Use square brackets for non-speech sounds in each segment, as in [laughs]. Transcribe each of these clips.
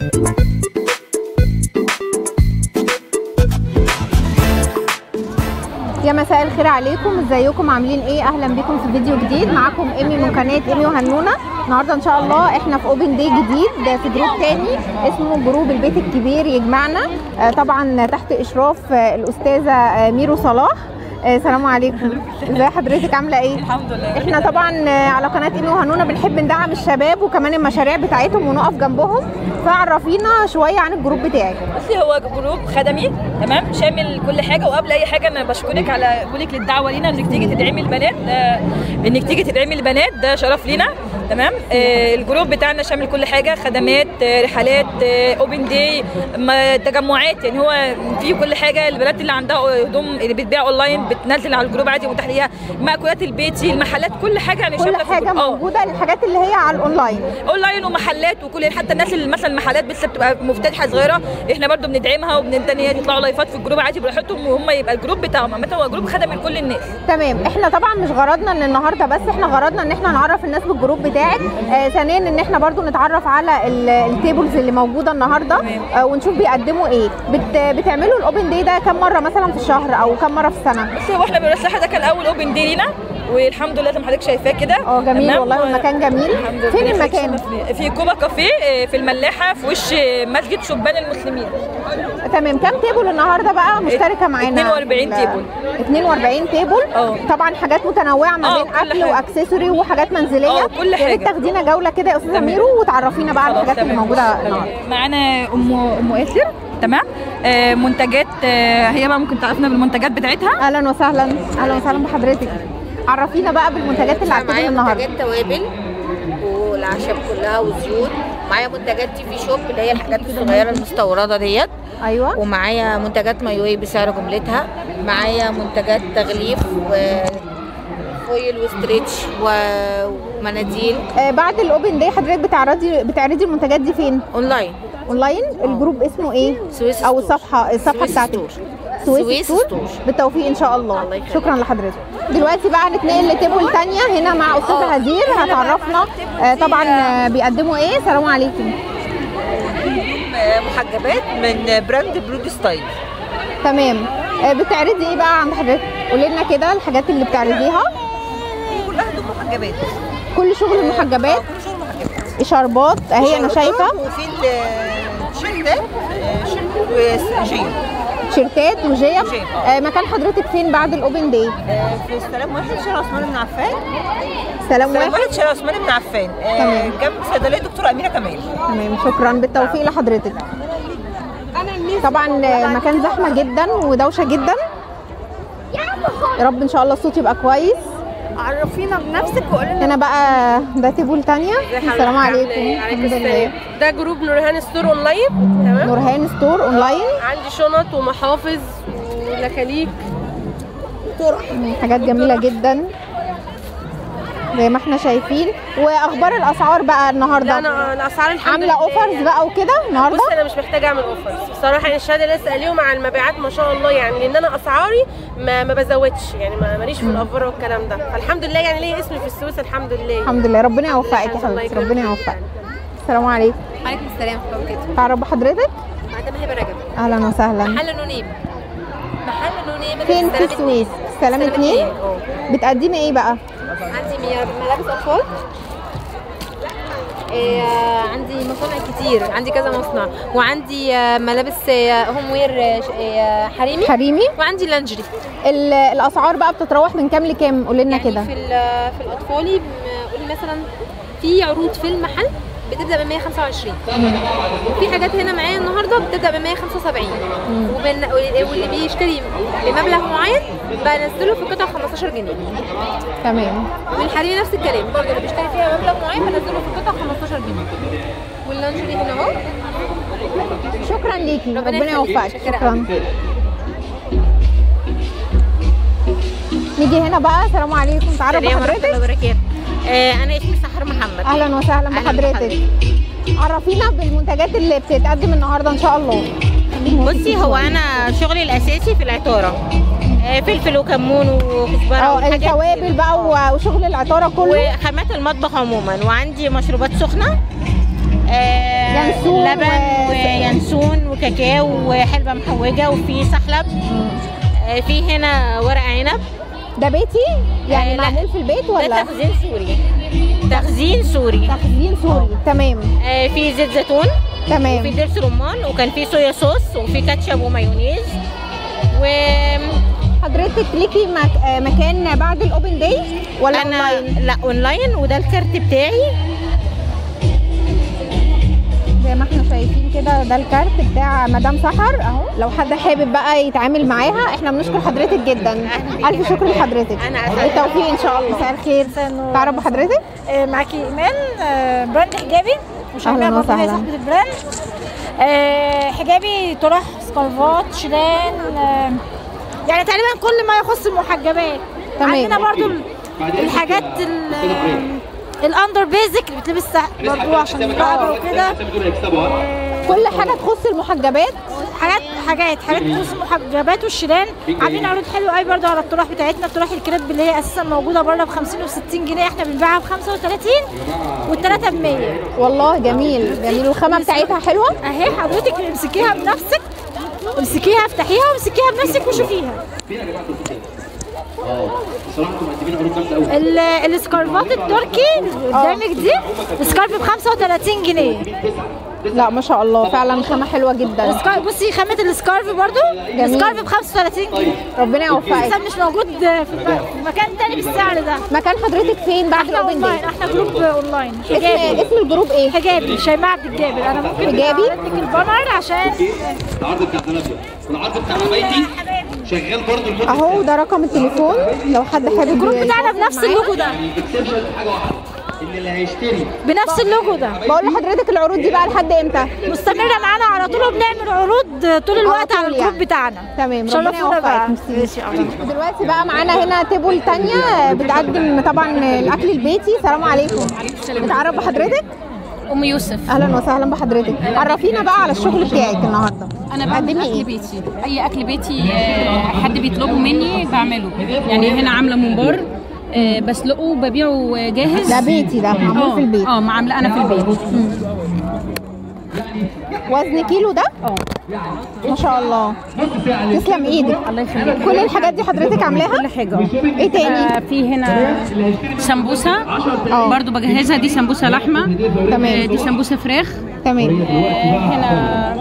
يا مساء الخير عليكم. ازيكم؟ عاملين إيه؟ أهلا بكم في فيديو جديد. معاكم ايمي من قناة ايمي وهنونة. النهارده ان شاء الله إحنا في اوبن داي جديد. في جروب تاني اسمه جروب البيت الكبير يجمعنا. آه، طبعا تحت اشراف آه، الاستاذة آه، ميرو صلاح. السلام عليكم. ازي حضرتك؟ عاملة إيه؟ الحمد لله. إحنا طبعا آه، على قناة ايمي وهنونه بنحب ندعم الشباب وكمان المشاريع بتاعتهم ونقف جنبهم. فعرفينا شوية عن الجروب بتاعك. بصي هو جروب خدمي تمام؟ شامل كل حاجة وقبل أي حاجة أنا بشكرك على قولك للدعوة لينا إنك تيجي تدعمي البنات. إنك تيجي تدعمي البنات ده شرف لينا. تمام؟ آه الجروب بتاعنا شامل كل حاجة خدمات آه رحلات آه اوبن داي تجمعات يعني هو في كل حاجة. البنات اللي عندها هدوم اللي بتبيع اونلاين بتنزل على الجروب عادي متاح ليها مأكولات البيتي المحلات كل حاجة يعني كل حاجة. آه. موجودة الحاجات اللي هي على الاونلاين اونلاين ومحلات وكل حتى الناس اللي مثلا المحلات لسه بتبقى مفتتحه صغيرة إحنا برضو بندعمها وبندي ان هي يطلعوا لايفات في الجروب عادي براحتهم وهم يبقى الجروب بتاعهم. عامة هو جروب خدمي لكل الناس. تمام. إحنا طبعا مش غرضنا إن النهارده بس إحنا غرضنا إن إحنا نعرف الناس بالجروب بتاعك آه ثانيا إن إحنا برضو نتعرف على ال- التيبلز اللي موجودة النهارده. آه ونشوف بيقدموا إيه. بت بتعملوا الاوبن داي ده كم مرة مثلا في الشهر أو كم مرة في السنة؟ هو إحنا بنرسلها ده كان أول اوبن دي لينا. والحمد لله زي ما حضرتك شايفاه كده آه جميل؟ والله والمكان جميل. فين المكان في- كوبا كافيه آه، في الملاحة في وش مسجد شبان المسلمين تمام كم تيبل النهارده بقى مشتركة معانا 42 ال- تيبل. 42 تيبل آه. طبعا حاجات متنوعة ما آه، بين كل أكل. وأكسسوري وحاجات منزلية آه، كل يا ريت حاجة. تاخدينا جولة كده يا أستاذة. ميرو وتعرفينا بقى على الحاجات اللي. موجودة النهارده معانا أم أم آسر تمام آه، منتجات آه، هي بقى ممكن تعرفنا بالمنتجات بتاعتها أهلا وسهلا أهلا وسهلا بحضرتك عرفينا بقى بالمنتجات اللي معايا النهارده. منتجات توابل والأعشاب كلها وزيوت. معايا منتجات تي في شوب اللي هي الحاجات الصغيرة المستوردة ديت. أيوه. ومعايا منتجات مايوي بسعر جملتها. معايا منتجات تغليف و فويل وستريتش ومناديل آه بعد الأوبن داي حضرتك بتعرضي بتعرضي المنتجات دي فين؟ أونلاين. أونلاين؟ الجروب اسمه إيه؟ سويس أو. الصفحه الصفحة بتاعتك. سويس, ستور. بالتوفيق إن شاء الله, الله. شكرا لحضرتك. دلوقتي بقى هنتنقل لتيبل تانية هنا مع استاذه هدير هتعرفنا. آه طبعا آه بيقدموا إيه؟ السلام عليكم. محجبات من براند برود ستايل. تمام. آه بتعرضي إيه بقى عند حضرتك؟ قولي لنا كده الحاجات اللي بتعرضيها. كلها محجبات. كل شغل المحجبات كل شغل محجبات. إشاربات. أهي أنا شايفة. وفي آه، شيرت وجين تيشيرتات وجيب. آه مكان حضرتك فين بعد الأوبن داي آه، في سلام واحد شارع عثمان بن عفان. سلام سلام واحد؟ واحد شارع عثمان بن عفان. آه، تمام. جنب صيدلية دكتورة أمينة كمال. تمام شكرا. بالتوفيق لحضرتك. طبعا مكان زحمة جدا ودوشة جدا. يا رب إن شاء الله الصوت يبقى كويس. عرفينا بنفسك وقولي لنا هنا بقى ده تيبول تانية. السلام عليكم. عليكم الحمد لله. ده جروب نورهان ستور أونلاين. تمام؟ نورهان ستور أونلاين. عندي شنط ومحافظ ولكاليك. حاجات جميلة جدا. زي ما إحنا شايفين. وأخبار الأسعار بقى لا النهارده أنا الأسعار الحمد عاملة اوفرز بقى وكده النهارده؟ بص أنا مش محتاجة أعمل اوفرز بصراحة يعني الشهادة لسه اليوم على المبيعات ما شاء الله يعني لأن أنا أسعاري ما ما بزودش يعني ما ماليش في الافوره والكلام ده. فالحمد لله يعني ليا اسمي في السويس الحمد لله. الحمد لله. ربنا يوفقك يا حبيبتي. ربنا يوفقك. السلام عليكم. عليكم السلام ورحمة الله وبركاته. تعرف بحضرتك مدام هبه رجب. أهلا وسهلا. محل نونيم. محل نونيم. فين؟ في السويس. سلام اتنين؟ بتقدمي إيه بقى؟ عندي ملابس أطفال. إيه عندي مصانع كتير. عندي كذا مصنع. وعندي آه، ملابس هوم وير آه، ش- آه، حريمي. حريمي. وعندي لانجري ال- الأسعار بقى بتتراوح من كام لكام؟ قولي لنا يعني كده. في في الأطفالي قولي مثلا في عروض في المحل بتبدأ ب 125 وفي حاجات هنا معايا النهارده بتبدأ ب 175 وبن... واللي بيشتري بمبلغ معين بنزله في قطع 15 جنيه. تمام. والحريمي نفس الكلام. برضه اللي بيشتري فيها مبلغ معين بنزله في قطع 15 جنيه. واللانشري هنا اهو. شكرا ليكي. ربنا. يوفقك. شكرا. نيجي هنا بقى. السلام عليكم. الله بحضرتك. وبركاته. أنا اسمي سحر محمد. أهلا وسهلا بحضرتك. عرفينا بالمنتجات اللي بتتقدم النهارده إن شاء الله. بصي هو أنا شغلي الأساسي في العطارة. آه، فلفل وكمون وكزبرة آه. التوابل بقى وشغل العطارة كله. وخامات المطبخ عموما. وعندي مشروبات سخنة. آه، ينسون لبن و- وينسون وكاكاو وحلبة محوجة وفي سحلب. آه، في هنا ورق عنب. ده بيتي؟ يعني آه،. معمول في البيت ده ولا؟ تخزين سوري. تخزين سوري. تخزين سوري. تمام. آه، في زيت زيتون تمام. دبس رمان وكان في صويا صوص وفي كاتشب ومايونيز. و حضرتك ليكي مك... آه، مكان بعد الأوبن داي ولا أنا أونلاين؟ لا أونلاين وده الكارت بتاعي. زي ما إحنا شايفين كده ده الكارت بتاع مدام سحر. أهو. لو حد حابب بقى يتعامل معاها إحنا بنشكر حضرتك جدا. ألف شكر لحضرتك. بالتوفيق إن شاء الله. مساء الخير. تعرف بحضرتك آه، معاكي إيمان آه، brand حجابي. وشغاله برضه. صاحبة ال brand. آه، حجابي طرح scarf ات شيلان يعني تقريبا كل ما يخص المحجبات. تمام. عندنا برضو ال- الحاجات ال- ال under basic اللي بتلبس برضو عشان الرقبه وكده. كل حاجة تخص المحجبات. حاجات حاجات حاجات تخص المحجبات والشيلان. عاملين عروض حلوة قوي برضه على الطرح بتاعتنا. الطرح الكريب اللي هي أساسا موجودة بره ب 50 و 60 جنيه. إحنا بنبيعها ب 35 والثلاثه ب 100 والله جميل جميل. والخامة بتاعتها حلوة؟ أهي حضرتك امسكيها بنفسك. امسكيها افتحيها وامسكيها بنفسك وشوفيها. ال- السكارفات التركي قدامك دي السكارف ب 35 جنيه. لا ما شاء الله فعلا خامة حلوة جدا. بصي خامة ال scarf برضو ال scarf ب 35 جنيه. ربنا يوفقك. لسه مش موجود في مكان تاني بالسعر ده. مكان حضرتك فين بعد إحنا ال open online إحنا group online اسم حجابي. اسم ال group إيه؟ حجابي شيماء عبد الجابر. أنا ممكن حجابي؟ اعرض لك ال banner عشان العرض بتاع والعرض بتاع شغال برضه لمده أهو ده. رقم التليفون. لو حد حابب ال group بتاعنا بنفس اللوجو ده. حاجة واحدة إن اللي هيشتري. بنفس اللوجو ده. بقول لحضرتك العروض دي بقى لحد إمتى؟ مستمرة معانا على طول وبنعمل عروض طول الوقت على ال group يعني. بتاعنا. تمام ربنا شرفونا بقى. دلوقتي بقى معانا هنا table تانية بتقدم طبعا الأكل البيتي. سلام عليكم. بتعرف بحضرتك؟ أم يوسف. أهلا وسهلا بحضرتك. عرفينا بقى على الشغل بتاعك النهارده. أنا بعمل أكل إيه؟ بيتي. أي أكل بيتي آه، حد بيطلبه مني بعمله. يعني هنا عاملة ممبار آه، بسلقه وببيعه جاهز. ده بيتي ده معمول آه في البيت. آه ما عامله أنا في البيت. وزن كيلو ده؟ آه. ما شاء الله. تسلم إيدك. الله يخليك. كل الحاجات دي حضرتك عاملاها؟ كل حاجة. إيه تاني؟ آه، في هنا سمبوسة. آه. برضو بجهزها. دي سمبوسة لحمة. تمام. آه، دي سمبوسة فراخ. تمام. آه، هنا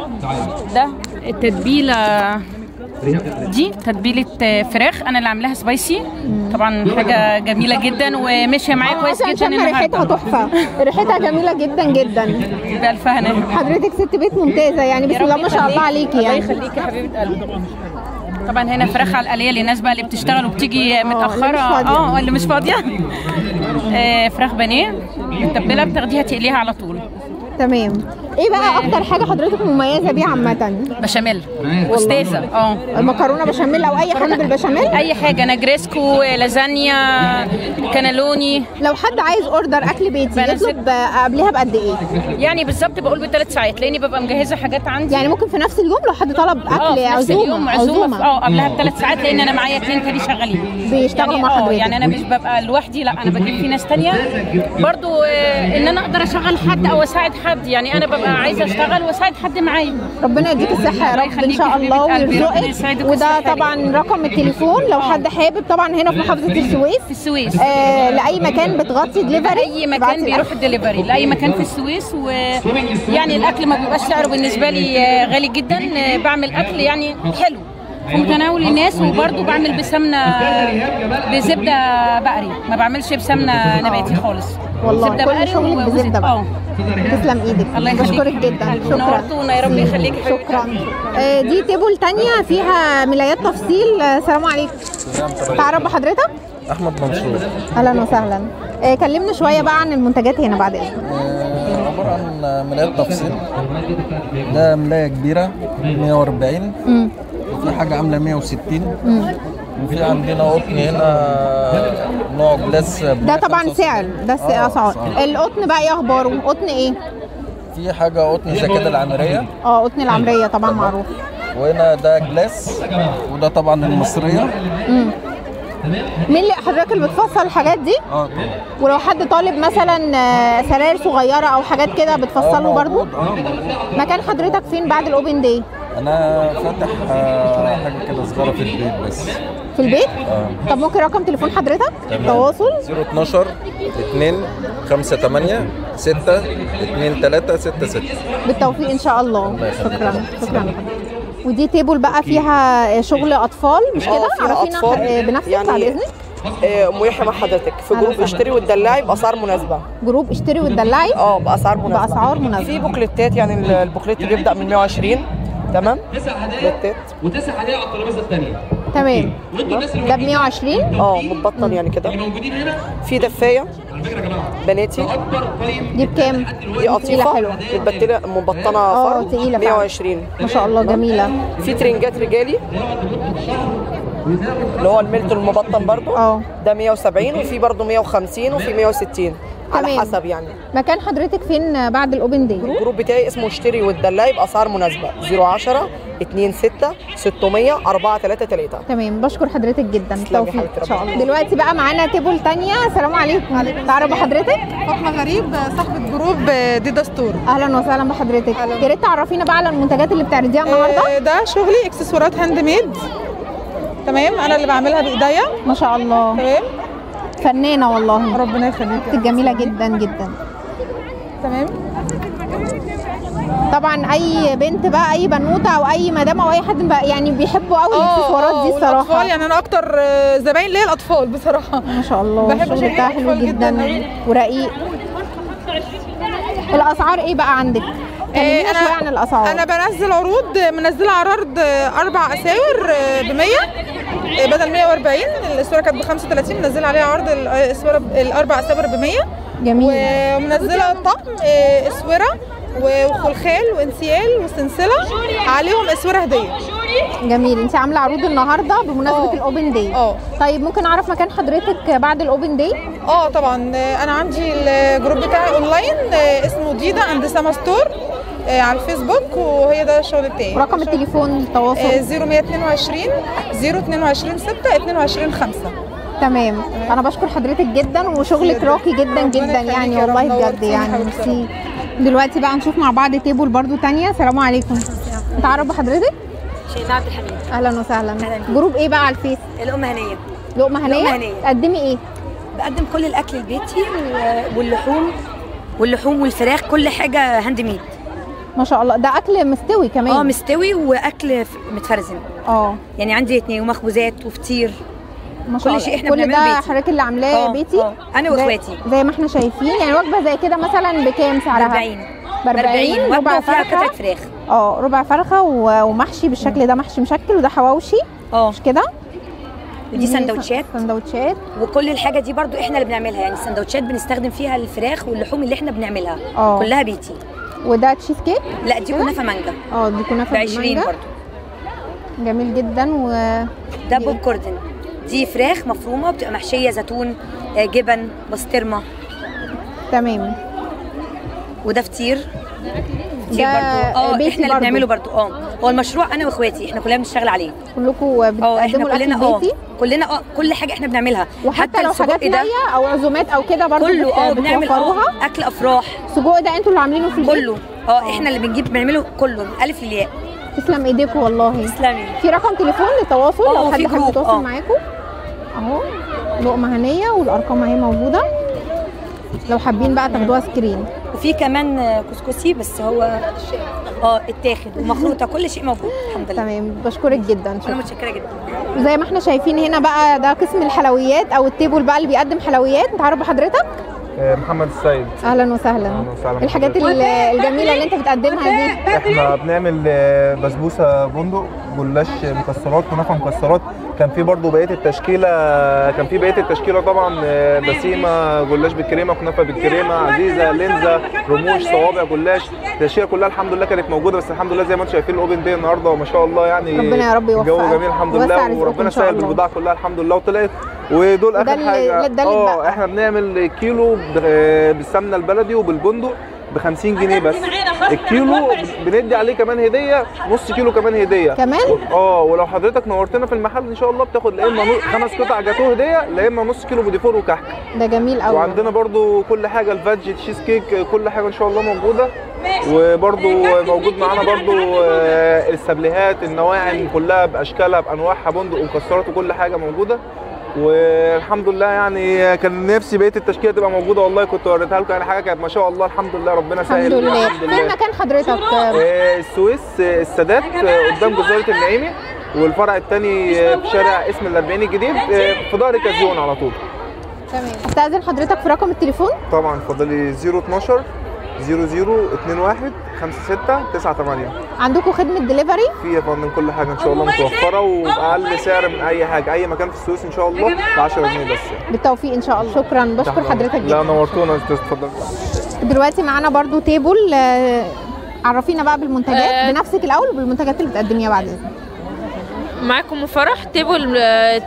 ده التتبيلة. دي تتبيلة فراخ. أنا اللي عاملاها سبايسي. طبعا حاجة جميلة جدا وماشية معايا كويس جدا ريحتها تحفة. ريحتها جميلة جدا جدا. بألف هنا. حضرتك ست بيت ممتازة يعني. بسم الله ما شاء الله عليكي الله يعني. يخليكي يا حبيبة قلبي. طبعا هنا فراخ على القليه للناس بقى اللي بتشتغل وبتيجي متأخرة. فاضية. آه اللي مش فاضية. [laughs] آه، فراخ بانيه. متبلة بتاخديها تقليها على طول. تمام. إيه بقى أكتر حاجة حضرتك مميزة بيها عامة؟ بشاميل. أستاذة. آه. المكرونة بشاميل أو أي حاجة بالبشاميل؟ أي حاجة نجريسكو لازانيا كانالوني. لو حد عايز order أكل بيتي يطلب قبلها بقد إيه؟ يعني بالظبط بقول بثلاث ساعات لأني ببقى مجهزة حاجات عندي. يعني ممكن في نفس اليوم لو حد طلب آه أكل في نفس اليوم عزومة عزومة. آه قبلها بثلاث ساعات لأن أنا معايا اتنين تاني شغالين. بيشتغلوا يعني مع آه حضرتك. يعني أنا مش ببقى لوحدي لأ أنا بجيب في ناس تانية. برضو آه، إن أنا أقدر أشغل حد أو أساعد حد يعني أنا ببقى عايزة أشتغل وأساعد حد معايا. ربنا يديك الصحة يا رب إن شاء الله. ويرزقك وده طبعا رقم التليفون. لو حد حابب طبعا هنا في محافظة السويس في السويس. آه لأي مكان بتغطي دليفري اي مكان بيروح الدليفري لأي مكان في السويس ويعني الأكل ما بيبقاش سعره بالنسبة لي آه، غالي جدا آه، بعمل أكل يعني حلو. في متناول الناس وبرضه بعمل بسمنة بزبدة بقري. ما بعملش بسمنة نباتي خالص. والله زبده كل بقري شغلك وزيت- بزبدة. آه. تسلم إيدك. الله يخليك. بشكرك جدا. شكرا. نورتونا يا رب حبيبتي. شكرا. آه، دي تيبل تانية فيها ملايات تفصيل. آه، السلام عليكم. تعرف بحضرتك؟ أحمد منصور. أهلا وسهلا. آه، كلمنا شوية بقى عن المنتجات هنا بعد إذنك. آه، عبارة عن ملايات تفصيل. ده ملاية كبيرة 140 وفي حاجة عاملة 160 مم. وفي عندنا قطن هنا نوع جلاس ده طبعا سعر ده آه، اسعار. القطن بقى إيه اخباره؟ قطن إيه؟ في حاجة قطن زكاة العمرية. آه قطن العمرية طبعا معروف. وهنا ده جلاس وده طبعا المصرية. مم. مين اللي حضرتك اللي بتفصل الحاجات دي؟ آه طبعا. ولو حد طالب مثلا آه، سراير صغيرة أو حاجات كده بتفصله برضو؟ موجود، آه. مكان حضرتك فين بعد ال open day أنا فاتح آه، حاجة كده صغيرة في البيت بس. في البيت؟ آه. طب ممكن رقم تليفون حضرتك. تواصل 012 2 5 8 6 2 3 6 6 بالتوفيق إن شاء الله. شكرا. شكرا. لحضرتك. ودي table بقى فيها شغل أطفال مش آه، كده؟ فيها عرفينا. آه، بنفسك يعني- بعد إذنك. آه، ام يحيى مع حضرتك. في group. اشتري وتدلعي بأسعار مناسبة. group اشتري وتدلعي آه بأسعار مناسبة. بأسعار مناسبة. في بوكليتات يعني ال- البوكليت بيبدأ من 120 تمام؟ بوكليتات. وتسع هدايا على الترابيزة الثانية تمام. وانتوا الناس اللي ده ب 120 آه متبطن يعني كده. موجودين هنا؟ في دفاية. بناتي. دي بكام؟ دي قطيفه حلوة. متبطنه مبطنة آه، فعلا. 120 ما شاء الله جميلة. في training ات رجالي. اللي هو ال Milton المبطن برضو آه. ده 170 وفي برضو 150 وفي 160 على. حسب يعني. مكان حضرتك فين بعد ال open day؟ ال group بتاعي اسمه اشتري وتدلعي باسعار مناسبة. 010 2 6 600 4 3 3 تمام بشكر حضرتك جدا. بالتوفيق ان شاء الله. دلوقتي بقى معانا table تانية. السلام عليكم. تعرفوا حضرتك؟ فاطمة غريب صاحبة group ديدا store أهلا وسهلا بحضرتك. يا ريت تعرفينا بقى على المنتجات اللي بتعرضيها النهارده. آه، ده شغلي إكسسوارات handmade تمام أنا اللي بعملها بإيديا. ما شاء الله. تمام. فنانة والله. ربنا يخليك انت جميلة جدا جدا. تمام. طبعا أي بنت بقى أي بنوتة أو أي مدام أو أي حد بقى يعني بيحبوا قوي الإكسسوارات دي والأطفال الصراحة. يعني أنا أكتر آه، زباين ليا الأطفال بصراحة. ما شاء الله بحب الشغل بتاعها حلو جدا جداً. ورقيق. الأسعار إيه بقى عندك؟ كلمينا آه، شوية عن الأسعار. أنا بنزل عروض منزلة عرض آه، أربع أساور ب 100 آه، بدل 140 الاسوره كانت ب 35 منزلة عليها عرض ال- آه، الاسوره الأربع أساور ب 100 جميل. ومنزلة طقم آه، أسورة. وخلخال وانسيال وسلسله عليهم اسوره هدية. جميل. انت عاملة عروض النهارده بمناسبة آه. ال open day آه. طيب ممكن أعرف مكان حضرتك بعد ال open day آه طبعا. أنا عندي ال group بتاعي أونلاين آه، اسمه ديدا and سما store آه، على الفيسبوك وهي ده الشغل بتاعي. رقم التليفون التواصل آه، 0122 022 6 22 5 تمام. أنا بشكر حضرتك جدا وشغلك راقي جدا جدا يعني والله بجد يعني. ميرسي. دلوقتي بقى نشوف مع بعض table برضو تانية. السلام عليكم. نتعرف بحضرتك شيماء عبد الحميد. أهلا وسهلا. group إيه بقى على الفيس؟ لقمه هنية. لقمه هنية. تقدمي إيه؟ بقدم كل الأكل البيتي واللحوم واللحوم والفراخ كل حاجة handmade. ما شاء الله. ده أكل مستوي كمان. آه مستوي وأكل متفرزن. آه. يعني عندي اتنين ومخبوزات وفطير. ما شاء كل شيء إحنا كل ده بيتي. حضرتك اللي عاملاه آه، بيتي؟ آه. أنا زي- وإخواتي. زي ما إحنا شايفين يعني وجبة زي كده مثلا بكام سعرها؟ ب 40 ب 40 وجبة ربع فرخة. قطعه فراخ. آه ربع فرخة ومحشي بالشكل ده محشي مشكل وده حواوشي. آه. مش كده؟ ودي سندوتشات. سندوتشات. وكل الحاجة دي برضو إحنا اللي بنعملها. يعني السندوتشات بنستخدم فيها الفراخ واللحوم اللي إحنا بنعملها. آه. كلها بيتي. وده تشيز كيك لا دي كنافة مانجا. آه دي كنافة ب 20 بالمانجا. برضو. جميل جدا و ده كوردن. دي فراخ مفرومة بتبقى محشية زيتون آه، جبن بسطرمة. تمام. وده فطير. ده برضو. آه إحنا اللي. بنعمله برضو. آه. هو المشروع أنا وإخواتي إحنا كلنا بنشتغل عليه. كلكم آه إحنا كلنا آه. كلنا آه كل حاجة إحنا بنعملها. وحتى لو السجق حاجات نية أو عزومات أو كده برضه كله آه بنعمل آه أكل أفراح. السجق ده أنتوا اللي عاملينه في البيت؟ كله. آه إحنا اللي بنجيب بنعمله كله من ألف للياء. تسلم ايديكم والله. تسلمي. في رقم تليفون للتواصل آه، لو حد حابب يتواصل. معاكم؟ أهو. لقمة هنية والأرقام أهي موجودة. لو حابين بقى تاخدوها سكرين. وفي كمان كسكسي بس هو آه اتاخد ومخروطة [laughs] كل شيء موجود الحمد لله. تمام. بشكرك جدا أنا شكرا. متشكرة جدا. زي ما إحنا شايفين هنا بقى ده قسم الحلويات أو ال table بقى اللي بيقدم حلويات. نتعرف بحضرتك محمد السيد. أهلا وسهلا. أهلا وسهلا. الحاجات الجميلة اللي انت بتقدمها دي. إحنا بنعمل آه، بسبوسة بندق جلاش مكسرات كنافة مكسرات. كان في برضو بقية التشكيلة كان في بقية التشكيلة طبعا آه، بسيمة جلاش بالكريمة كنافة بالكريمة عزيزة لينزا رموش صوابع جلاش. التشكيلة كلها الحمد لله كانت موجودة بس الحمد لله زي ما أنتم شايفين الأوبن دي النهارده وما شاء الله يعني ربنا يا رب الجو يوفقك. جميل الحمد لله وربنا سهل. بالبضاعه كلها الحمد لله. وطلعت ودول آخر اللي- حاجة. ده اللي اتبقى. آه إحنا بنعمل كيلو بالسمنة البلدي وبالبندق ب 50 جنيه بس. الكيلو بندي عليه كمان هدية نص كيلو كمان هدية. كمان؟ آه ولو حضرتك نورتنا في المحل إن شاء الله بتاخد لا إما خمس قطع جاتوه هدية لا إما نص كيلو بوديفور وكحك. ده جميل قوي وعندنا برضو كل حاجة ال fudgy cheesecake كل حاجة إن شاء الله موجودة. وبرضو موجود معانا برضو آه، السبليهات النواعم كلها بأشكالها بأنواعها بندق ومكسرات وكل حاجة موجودة. والحمد لله يعني كان نفسي بقية التشكيلة تبقى موجودة. والله كنت وريتها لكم يعني حاجة كانت ما شاء الله. الحمد لله ربنا الحمد سهل. لله. فين مكان حضرتك؟ آه، السويس السادات قدام جزيرة النعيمي. والفرع الثاني في شارع اسم الأربعين الجديد آه، في ظهر كازيون على طول. تمام. أستأذن حضرتك في رقم التليفون؟ طبعا اتفضلي 012 00 21 56 98 عندكم خدمة دليفري في يا فندم كل حاجة إن شاء الله متوفرة وبأقل سعر من أي حاجة. أي مكان في السويس إن شاء الله ب 10 جنيه بس. يعني. بالتوفيق إن شاء الله. شكرا. بشكر حضرتك لا جدا. نورتونا أستاذ اتفضل. دلوقتي معانا برضو table آه، عرفينا بقى بالمنتجات. آه. بنفسك الأول وبالمنتجات اللي بتقدميها بعد إذنك. معاكم فرح. table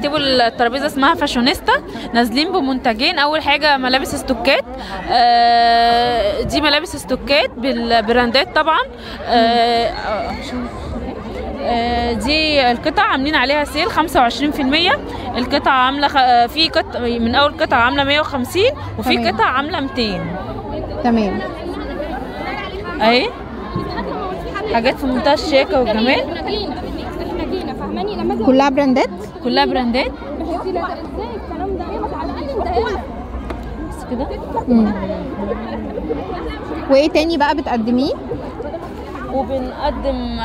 table الترابيزة اسمها فاشونيستا. نازلين بمنتجين. أول حاجة ملابس استوكات آه، دي ملابس استوكات بالبراندات طبعا. آه، آه، دي القطع عاملين عليها sale 25% القطعة عاملة خ- آه، في قطع من أول قطعة عاملة 150 وفي تمام. قطعة عاملة 200 تمام. أهي. حاجات في منتهى الشياكة والجمال. كلها براندات كلها براندات بس كده. وايه تاني بقى بتقدميه وبنقدم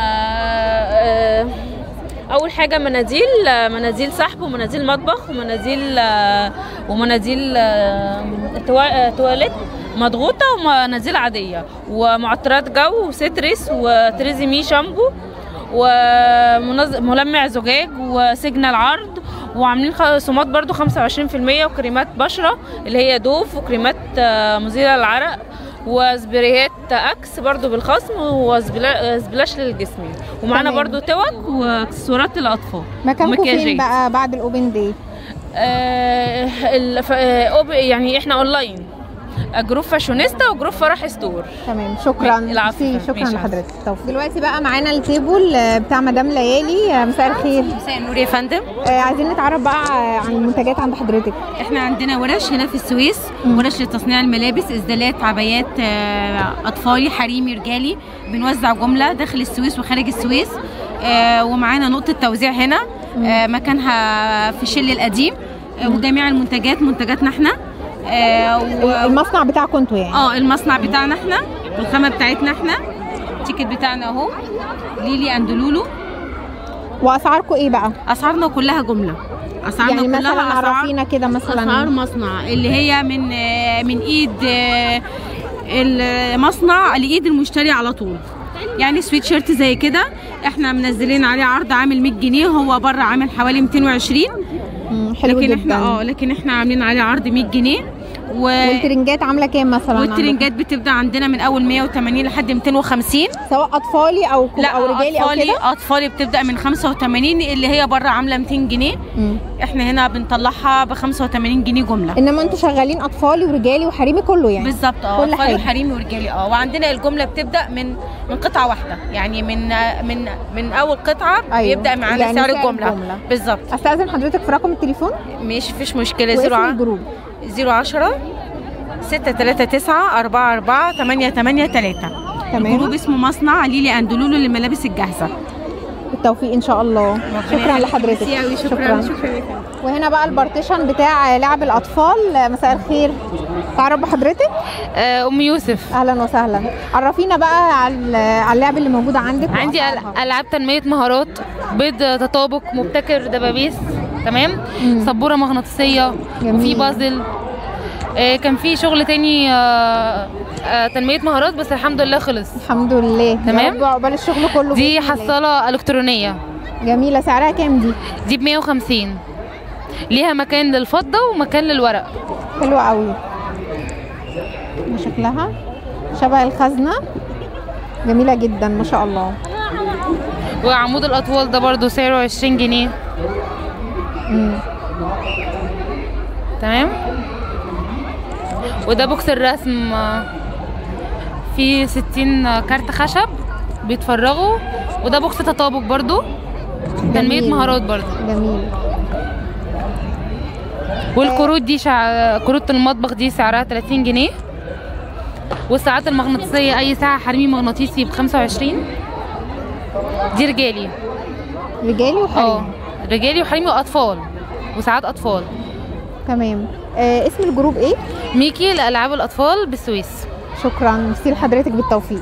أول حاجة مناديل آه، مناديل سحب ومناديل مطبخ ومناديل آه، ومناديل آه، تواليت مضغوطة ومناديل عادية ومعطرات جو وستريس وتريزيمي شامبو. وملمع زجاج وسجن العرض وعاملين خصومات برضو 25% وكريمات بشرة اللي هي دوف وكريمات آه، مزيلة للعرق وسبريهات أكس برضو بالخصم وسبلاش للجسم ومعانا. برضو توك وأكسسوارات للاطفال مكانكم فين. بقى بعد الأوبن داي آه. آه يعني إحنا online group Fashionista و group فرح store. تمام شكرا. العفو. شكرا. لحضرتك. توفيق. دلوقتي بقى معانا ال table آه، بتاع مدام ليالي. آه، مساء الخير. مساء النور يا فندم. آه، عايزين نتعرف بقى عن المنتجات عند حضرتك. إحنا عندنا ورش هنا في السويس ورش لتصنيع الملابس إسدالات عبايات اطفالي حريمي رجالي. بنوزع جملة داخل السويس وخارج السويس. آه، ومعانا نقطة توزيع هنا آه، مكانها في شل القديم وجميع المنتجات منتجاتنا إحنا. و- المصنع بتاعكم أنتوا يعني؟ آه المصنع بتاعنا إحنا الخامة بتاعتنا إحنا. ال ticket بتاعنا اهو. ليلي and لولو. وأسعاركم إيه بقى؟ أسعارنا كلها جملة. أسعارنا يعني كلها مثلا أسعار- عرفينا كده مثلا. أسعار مصنع. اللي هي من آه، من إيد آه، المصنع لإيد المشتري على طول. يعني سويت شيرت زي كده. إحنا منزلين عليه عرض عامل 100 جنيه هو بره عامل حوالي 220 مم، حلو لكن جدا. إحنا آه لكن إحنا عاملين عليه عرض 100 جنيه. و... والترنجات عاملة كام مثلا والترنجات بتبدأ عندنا من أول 180 لحد 250 سواء أطفالي أو لا أو رجالي أو اطفالي كده؟ اطفالي بتبدأ من 85 اللي هي بره عاملة 200 جنيه. مم. إحنا هنا بنطلعها ب 85 جنيه جملة. إنما أنتوا شغالين أطفالي ورجالي وحريمي كله يعني؟ بالظبط آه كل أطفالي وحريمي ورجالي آه وعندنا الجملة بتبدأ من من قطعة واحدة. يعني من من من أول قطعة أيوة. بيبدأ معانا يعني سعر الجملة. الجملة. بالظبط. أستأذن حضرتك في رقم التليفون؟ مش فيش مشكلة واسم zero ع- الجروب 010 639 44 883 تمام. ال group اسمه مصنع ليلي and لولو للملابس الجاهزة. بالتوفيق إن شاء الله. شكرا. لحضرتك. أوي، شكراً. شكراً. وهنا بقى ال partition بتاع لعب الأطفال. مساء الخير. تعرف بحضرتك؟ أم يوسف. أهلا وسهلا. عرفينا بقى على اللعب اللي موجوده عندك. عندي ألعاب تنمية مهارات بيض تطابق مبتكر دبابيس. تمام؟ سبورة مغناطيسية وفي بازل. آه، كان في شغل تاني آه، آه، تنمية مهارات بس الحمد لله خلص. الحمد لله. تمام؟ عقبال الشغل كله دي. حصالة إلكترونية. جميلة. سعرها كام دي؟ دي ب 150 ليها مكان للفضة ومكان للورق. حلوة قوي. شكلها شبه الخزنة. جميلة جدا ما شاء الله. وعمود الأطوال ده برضو سعره 20 جنيه. تمام؟ وده box الرسم. آه، في 60 كارت خشب بيتفرغوا وده box تطابق برضو. تنمية. مهارات برضو. جميل. والكروت دي شع... كروت المطبخ دي سعرها 30 جنيه. والساعات المغناطيسية أي ساعة حريمي مغناطيسي ب 25 دي رجالي. رجالي وحريمي. رجالي وحريمي وأطفال وساعات أطفال. تمام. آه اسم ال group إيه؟ ميكي لألعاب الأطفال بالسويس. شكرا. ميرسي لحضرتك بالتوفيق.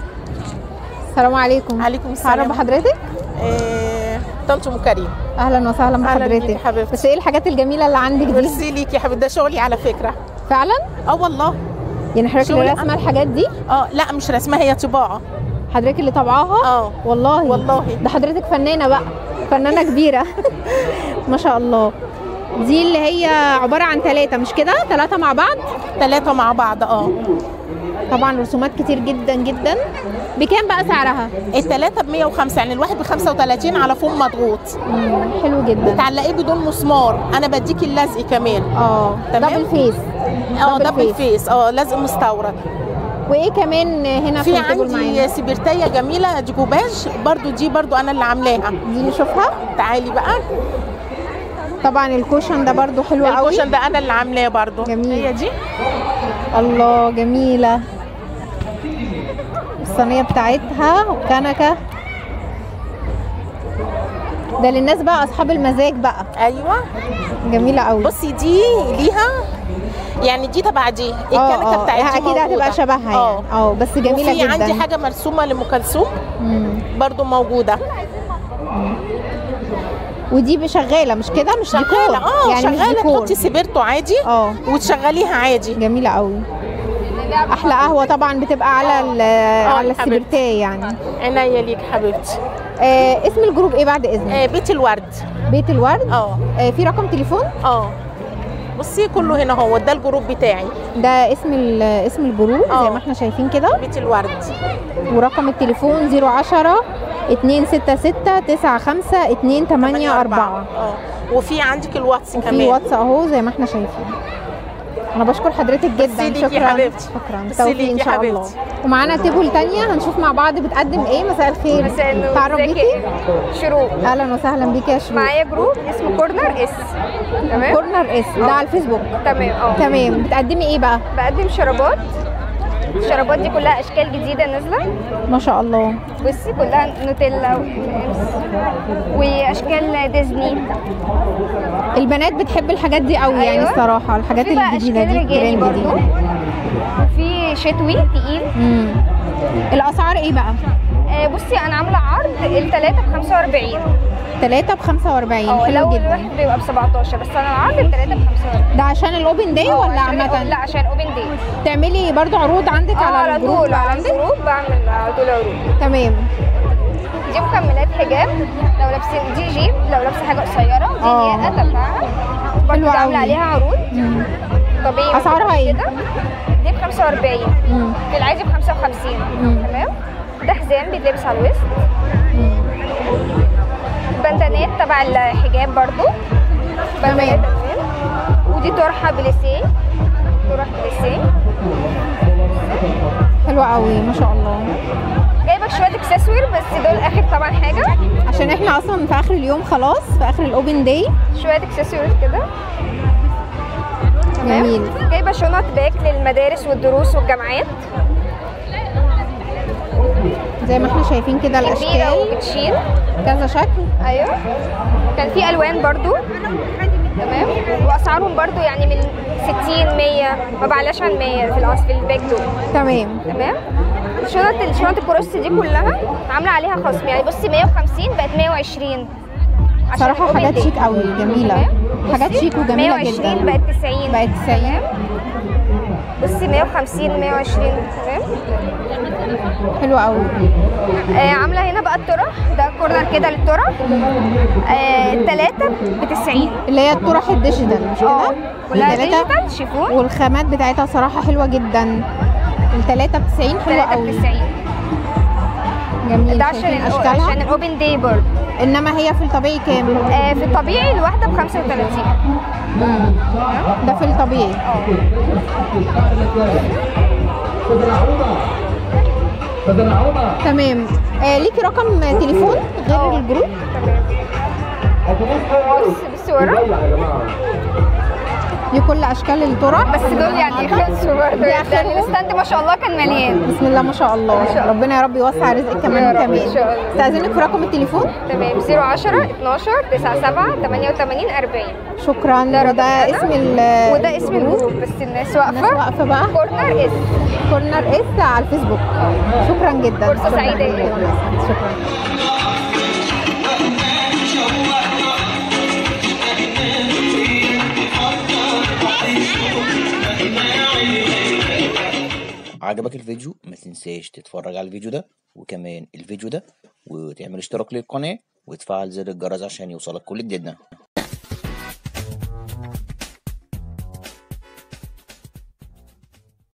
السلام عليكم. عليكم السلام. تعرف بحضرتك؟ إيه، طنط ام كريم أهلا وسهلا بحضرتك. حبيبتي. بس إيه الحاجات الجميلة اللي عندك دي؟ ميرسي ليكي يا حبيبتي. ده شغلي على فكرة. فعلا؟ آه والله. يعني حضرتك اللي راسمة الحاجات دي؟ آه لا مش رسمها هي طباعة. حضرتك اللي طبعاها؟ آه. والله. والله. ده حضرتك فنانة بقى. فنانة كبيرة. [laughs] ما شاء الله. دي اللي هي عبارة عن ثلاثة مش كده؟ ثلاثة مع بعض؟ ثلاثة مع بعض آه. طبعا رسومات كتير جدا جدا. بكام بقى سعرها؟ الثلاثه ب 105 يعني الواحد ب 35 على فوم مضغوط. حلو جدا. بتعلقيه بدون مسمار. أنا بديكي اللزق كمان. آه double face آه double. face آه لزق مستورد. وإيه كمان هنا في عندي؟ سبرتاية جميلة ديكوباج برضو دي برضو أنا اللي عاملاها. دي نشوفها تعالي بقى. طبعا ال cushion ده برضو حلو قوي. ال cushion ده أنا اللي عاملاه برضو. جميل. هي دي؟ الله جميلة. الصينية بتاعتها وكنكة. ده للناس بقى أصحاب المزاج بقى. أيوه. جميلة قوي. بصي دي ليها يعني دي تبع دي آه، الكنكه آه، بتاعتي أكيد هتبقى. شبهها يعني. آه. بس جميلة جدا. عندي حاجة مرسومة لأم كلثوم. برضو موجودة. ودي شغالة مش كده؟ مش ديكور. شغاله آه يعني شغالة. تحطي سبيرتو عادي آه. وتشغليها عادي. جميلة قوي. أحلى قهوة طبعا بتبقى على ال- على يا حبيبتي. السبرتيه يعني. عناية ليك حبيبتي. آه اسم ال group إيه بعد إذنك؟ آه بيت الورد. بيت الورد؟ آه. آه في رقم تليفون؟ آه. بصي كله هنا هو ده ال group بتاعي. ده اسم اسم ال group زي ما إحنا شايفين كده. بيت الورد. ورقم التليفون 010 266 95 284 آه. وفي عندك الواتس كمان. واتس أهو زي ما إحنا شايفين. أنا بشكر حضرتك جدا. ليكي يا شكرا. حبيبتي. شكرا. ليكي إن شاء الله. ومعانا table تانية. هنشوف مع بعض بتقدم إيه. مساء الخير. مساء النور. تعرف بيكي؟ شروق؟ أهلا وسهلا بيكي يا شروق. معايا group اسمه Corner S. تمام؟ Corner S. ده آه. على الفيسبوك. تمام. آه. تمام. بتقدمي إيه بقى؟ بقدم شرابات. الشرابات دي كلها أشكال جديدة نازلة؟ ما شاء الله. بصي كلها نوتيلا وأشكال ديزني. البنات بتحب الحاجات دي قوي يعني أيوة. الصراحة الحاجات الجديدة دي الترند دي. وفي شتوي تقيل. الأسعار إيه بقى؟ بصي أنا عاملة عرض الثلاثه ب 45 ثلاثة ب 45 آه حلو لو جدا. الواحد بيبقى ب 17 بس أنا العرض الثلاثه ب 45 ده عشان ال open day آه، ولا عشان عامة؟ لا عشان open day تعملي برضو عروض عندك آه على على ال group طول على؟ ال group بعمل على طول عروض. تمام. دي مكملات حجاب. لو لابسين دي جيب لو لابسة حاجة قصيرة ودي آه. نياقة تبعها. برضه حلوة دي عاملة قوي. عليها عروض. طبيعي أسعارها إيه؟ دي ب 45 مم. في العادي ب 55 مم. تمام؟ ده حزام بيتلبس على الوسط بندانات تبع الحجاب برضو. بندانات ألوان. ودي طرحة بليسيه. طرح بليسيه. حلوة قوي ما شاء الله. جايبك شوية اكسسوار بس دول آخر طبعا حاجة. عشان إحنا أصلا في آخر اليوم خلاص في آخر ال open day شوية اكسسوارز كده. جميل. جايبة شنط back للمدارس والدروس والجامعات. زي ما إحنا شايفين كده الأشكال. وبتشيل كذا شكل. أيوه. كان في ألوان برضو. تمام. وأسعارهم برضو يعني من 60 100 ما بعلاش عن 100 في الأصل في ال back دول. تمام. تمام. شنط الشنط ال cross دي كلها عاملة عليها خصم. يعني بصي 150 بقت 120 عشان صراحة حاجات. شيك قوي جميلة؟ حاجات شيك وجميلة 120 جدا. بقت 90 بقت 90 بصي 150 120 تمام. حلوة قوي آه عاملة هنا بقى الطرح ده corner كده للطرح آه ب 90 اللي هي الطرح ال digital مش آه كده؟ كلها التلاتة digital شيفون. والخامات بتاعتها صراحة حلوة جدا. التلاتة ب 90 حلوة التلاتة ب قوي 90 جميل. ده عشان أشكالها؟ عشان ال open day برضه. إنما هي في الطبيعي كام؟ آه في الطبيعي الواحدة ب 35 ده في الطبيعي. تمام. آه ليكي رقم تليفون غير ال group؟ بص بص ورا دي كل أشكال الطرح بس دول يعني خلصوا برضه. يعني ال stand ما شاء الله كان مليان. بسم الله ما شاء الله. ما شاء الله. ربنا يا رب يوسع رزقك كمان وكمان إن شاء الله. استأذنك في رقم التليفون. تمام. 010 12 97 88 40 شكرا. ده وده. اسم ال وده اسم ال group. بس الناس واقفة. الناس واقفة بقى. Corner S كورنر اس على الفيسبوك. شكرا جدا. جداً. جداً. شكرا. عجبك الفيديو ما تنساش تتفرج على الفيديو ده وكمان الفيديو ده وتعمل اشتراك للقناة وتفعل زر الجرس عشان يوصلك كل جديدنا.